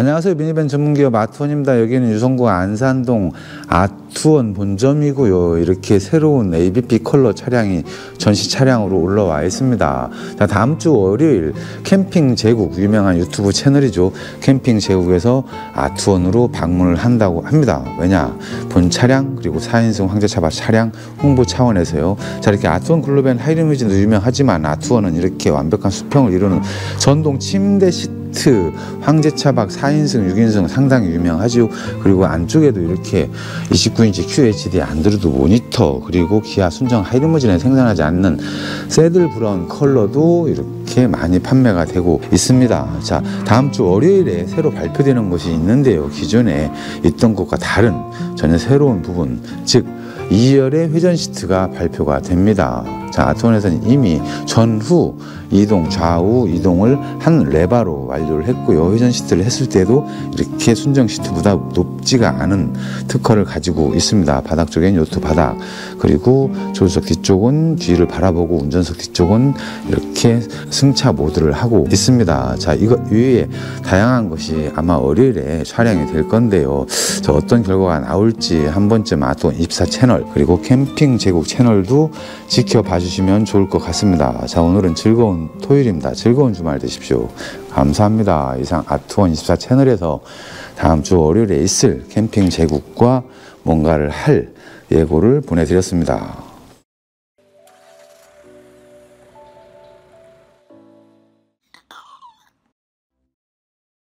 안녕하세요. 미니밴 전문기업 아투원입니다. 여기는 유성구 안산동 아투원 본점이고요. 이렇게 새로운 ABP 컬러 차량이 전시 차량으로 올라와 있습니다. 자, 다음 주 월요일 캠핑 제국 유명한 유튜브 채널이죠. 캠핑 제국에서 아투원으로 방문을 한다고 합니다. 왜냐? 본 차량 그리고 4인승 황제차박 차량 홍보 차원에서요. 자, 이렇게 아투원 글로벤 하이리무진도 유명하지만 아투원은 이렇게 완벽한 수평을 이루는 전동 침대 시트 시트, 황제 차박 4인승, 6인승 상당히 유명하죠. 그리고 안쪽에도 이렇게 29인치 QHD 안드로이드 모니터, 그리고 기아 순정 하이리무진에 생산하지 않는 saddle brown 컬러도 이렇게 많이 판매가 되고 있습니다. 자, 다음 주 월요일에 새로 발표되는 것이 있는데요. 기존에 있던 것과 다른 전혀 새로운 부분, 즉 2열의 회전 시트가 발표가 됩니다. 자, 아트원에서는 이미 전후 이동, 좌우 이동을 한 레바로 완료를 했고요. 회전 시트를 했을 때도 이렇게 순정 시트보다 높지가 않은 특허를 가지고 있습니다. 바닥 쪽엔 요트 바닥, 그리고 조수석 뒤쪽은 뒤를 바라보고 운전석 뒤쪽은 이렇게 승차 모드를 하고 있습니다. 자, 이것 외에 다양한 것이 아마 월요일에 촬영이 될 건데요. 저 어떤 결과가 나올지 한 번쯤 아트원 입사 채널, 그리고 캠핑 제국 채널도 지켜봐 주시면 좋을 것 같습니다. 자, 오늘은 즐거운 토요일입니다. 즐거운 주말 되십시오. 감사합니다. 이상 아트원 24 채널에서 다음 주 월요일에 있을 캠핑 제국과 뭔가를 할 예고를 보내드렸습니다.